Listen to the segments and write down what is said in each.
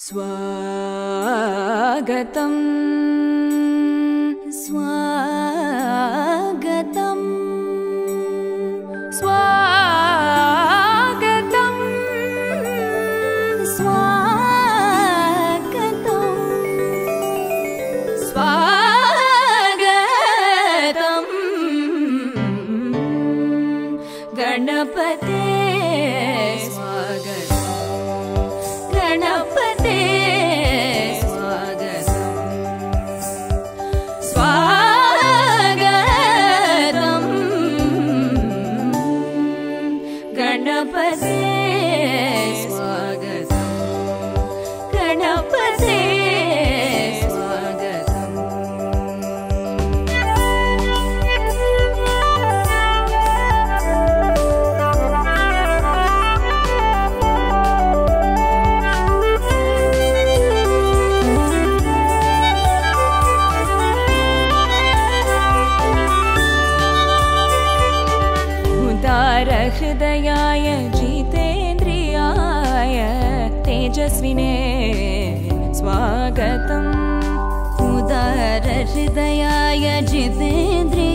स्वागतम्। स्वागतम्। स्वागतम्। स्वागतम्। स्वागतम्। गणपते उदारहृदयाय जितेन्द्रियाय तेजस्विने स्वागतम्। उदारहृदयाय जितेन्द्रियाय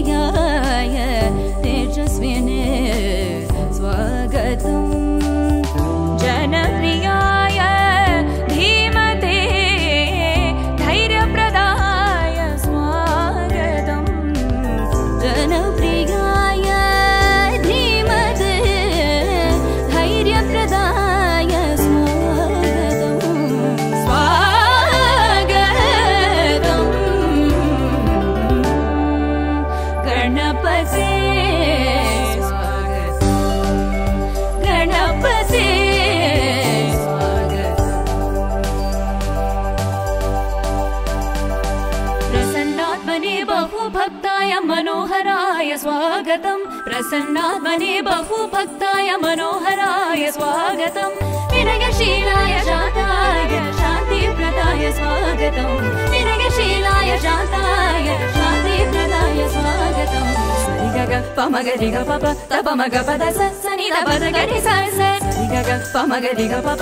स्वागतम्। प्रसन्नात्मने बहुभक्ताय मनोहराय स्वागतम्। शान्तिप्रदाय स्वागतम्। विनयशीलाय शान्ताय शान्तिप्रदाय स्वागतम्। सरिगग पमगरिग पप तपमग पद स सनि पद गरि स स। सरिगग पमगरिग पप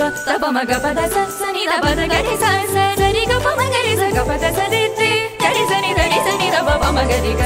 पद स सनि पद गरि स स। सरिग पमगरि स ग पद स रि रि गरि स नि रि स नि द प पमगरिग